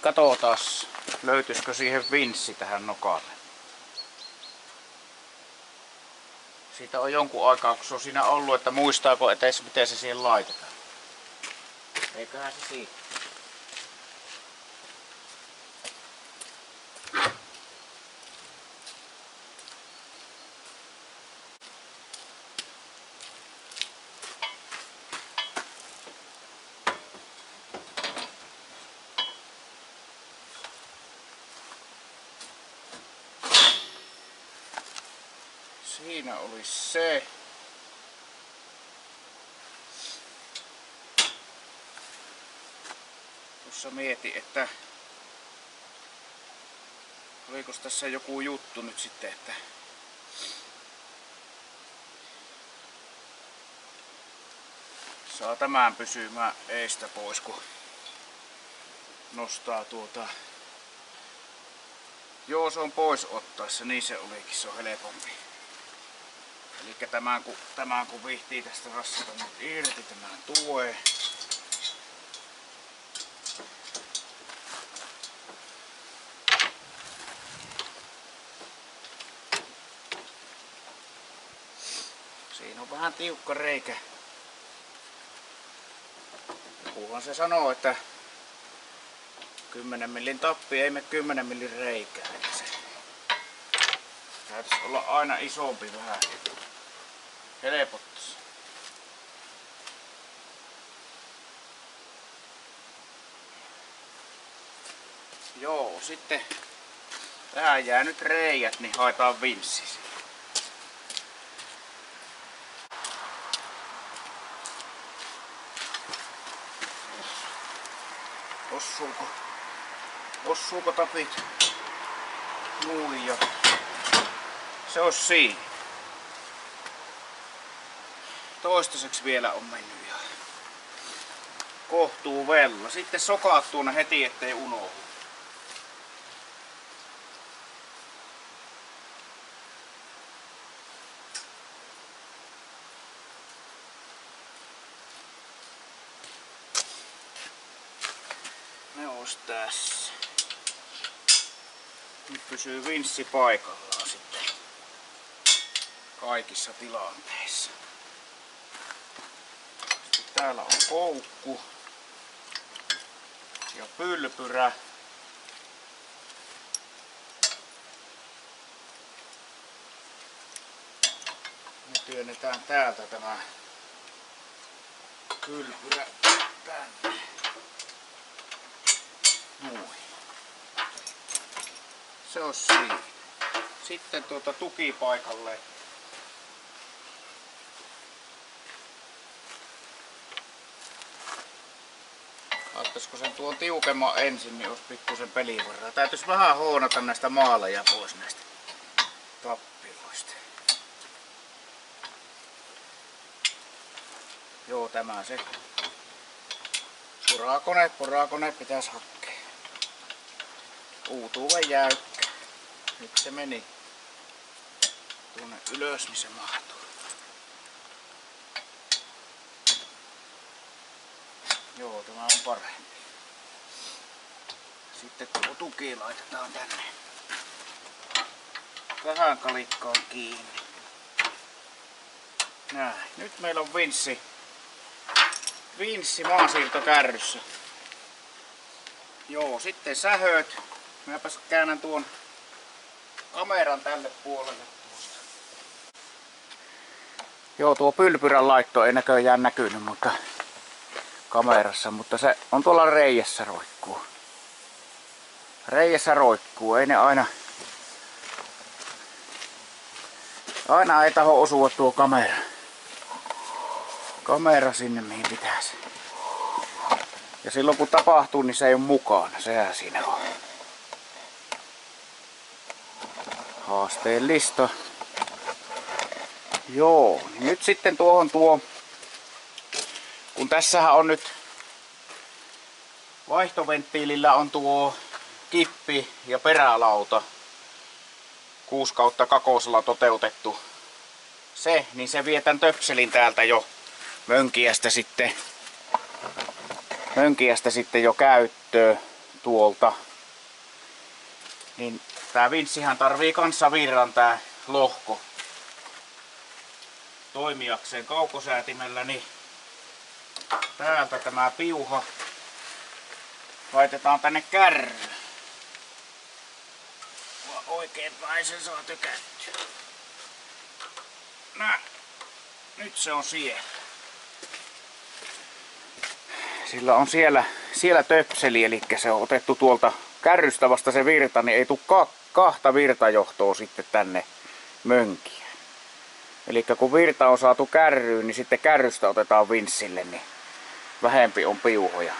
katsotaan löytyisikö siihen vinssi tähän nokalle. Siitä on jonkun aikaa kun se on siinä ollut, että muistaako etes miten se siihen laitetaan. Eiköhän se siitä. Siinä oli se. Tuossa mietin, että oliko tässä joku juttu nyt sitten, että saa tämän pysymään eistä pois, kun nostaa tuota Joo, se on pois ottaessa, niin se olikin, se on helpompi. Eli tämän kun, tämän kun vihtii tästä rassata nyt irti, tämän tue. Siinä on vähän tiukka reikä. Jokuhan se sanoo, että 10 millin tappi ei me 10 millin reikää. Täytyisi olla aina isompi vähän helpottaisi. Joo, sitten tähän jää nyt reijät, niin haetaan vinssi. Ossuuko? Ossuuko tapit? Nuija. Se on siinä toistaiseksi vielä on mennyt ihan kohtuu vella. Sitten sokaat tuonne heti, ettei unohdu. Ne olisi tässä. Nyt pysyy vinssi paikallaan sitten kaikissa tilanteissa. Täällä on koukku ja pylpyrä. Me työnnetään täältä tämä pylpyrä tänne. Noin. Se on siinä. Sitten tuota tukipaikalle Ottaisiko sen tuon tiukemman ensin, niin olisi pikkusen pelivaraa. Täytyisi vähän hoonata näistä maaleja pois näistä tappiloista. Joo, tämä se. Purakone, purakone pitäisi hakkea. Uutuuven jäykkä. Nyt se meni tuonne ylös, niin se mahtuu. Joo, tämä on parempi. Sitten tuo tuki laitetaan tänne. Vähän kalikkoon kiinni. Näin. Nyt meillä on vinssi. Vinssi maansiirtokärryssä. Joo, sitten sähöt. Mäpäs käännän tuon kameran tälle puolelle. Joo, tuo pylpyrän laitto ei näköjään näkynyt, mutta kamerassa, mutta se on tuolla reijässä roikkuu. Reijässä roikkuu, ei ne aina aina ei taho osua tuo kamera. Kamera sinne mihin pitäisi. Ja silloin kun tapahtuu, niin se ei ole mukana. Sehän siinä on. Haasteellista. Joo, niin nyt sitten tuohon tuo kun tässähän on nyt vaihtoventtiilillä on tuo kippi ja perälauta 6 kautta kakosella toteutettu se, niin se vietän töpselin täältä jo mönkiästä sitten mönkiästä sitten jo käyttöön tuolta. Niin tää vinssihän tarvii kanssa virran tää lohko toimijakseen kaukosäätimellä, niin täältä tämä piuha laitetaan tänne kärryyn. Oikein päin sen saa tykättyä. Nää. Nyt se on siellä. Sillä on siellä, siellä töpseli, eli se on otettu tuolta kärrystä vasta se virta, niin ei tule ka kahta virtajohtoa sitten tänne mönkiä. Eli kun virta on saatu kärryyn, niin sitten kärrystä otetaan vinssille, niin vähempi on piuhoja.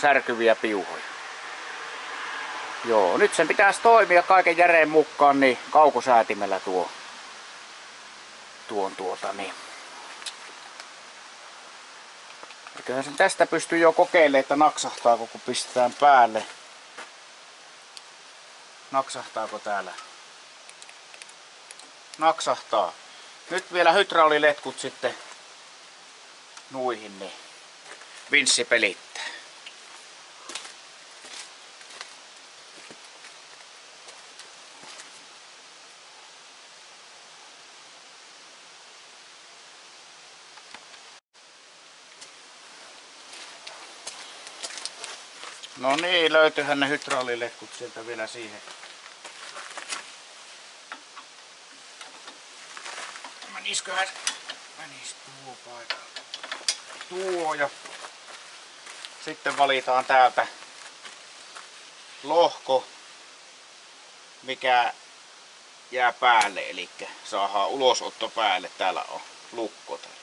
Särkyviä piuhoja. Joo, nyt sen pitäisi toimia kaiken järeen mukaan niin kaukosäätimellä tuo tuon tuota niin. Eiköhän sen tästä pystyy jo kokeilemaan, että naksahtaako kun pistetään päälle. Naksahtaako täällä? Naksahtaa. Nyt vielä hydrauliletkut sitten nuihin, niin vinssi pelittää. No niin, löytyyhän ne hydrauliletkut sieltä vielä siihen. Menisköhän, menis tuo paikalla. Tuo ja sitten valitaan täältä lohko, mikä jää päälle, eli saadaan ulosotto päälle. Täällä on lukko. Täällä.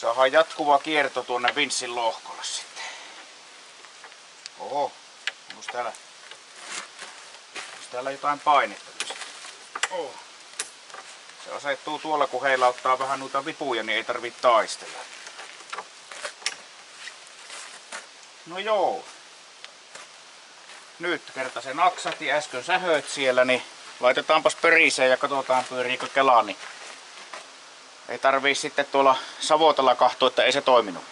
Saadaan jatkuva kierto tuonne vinssin lohkolle sitten. Oho, onko täällä, onko täällä jotain painetta? Oh. Se asettuu tuolla, kun ottaa vähän noita vipuja, niin ei tarvitse taistella. No joo. Nyt kerta se naksahti äsken sähöt siellä, niin laitetaanpas periseen ja katsotaan pyöriikö kela, niin ei tarvii sitten tuolla savotella kahtoa, että ei se toiminut.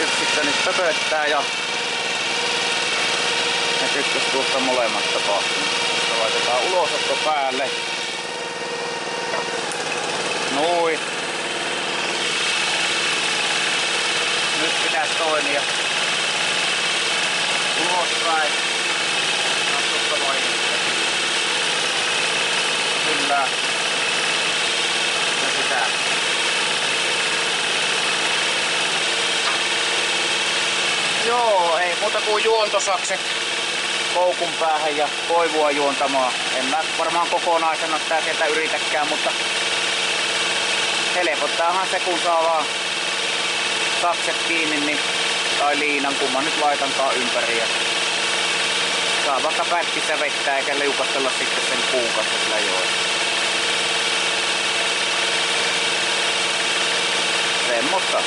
Hydrauliyksikkö nyt töpöttää ja ne kytkös tuosta molemmat tapahtuu. Laitetaan ulosotto päälle. Noin. Nyt pitäisi toimia ulospäin. Katsottava Kyllä. Ja sitä. Joo, ei muuta kuin juontosakset koukun päähän ja koivua juontamaan. En mä varmaan kokonaisena sitä sieltä yritäkään, mutta helpottaahan se kun saa vaan sakset kiinni niin, tai liinan, kun mä nyt laitankaan ympäri. Ja saa vaikka pätkissä vettä eikä liukastella sitten sen kuun kanssa sillä joella. Semmosta.